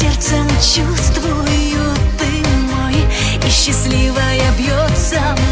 сердцем чувствую ты мой И счастливая бьется мой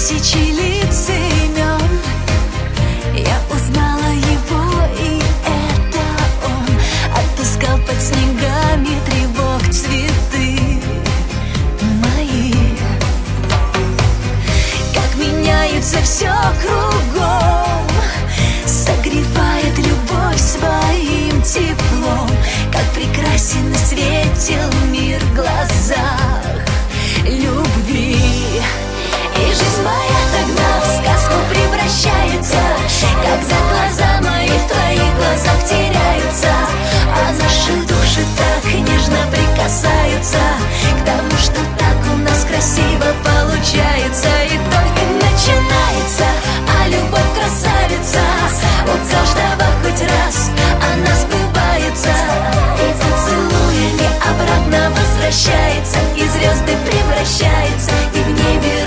тысячи лиц имен Я узнала его, и это он. Отпускал под снегами тревог цветы мои. Как меняется все кругом Согревает любовь своим теплом. Как прекрасен и светил возвращается, и звезды превращаются, и в небе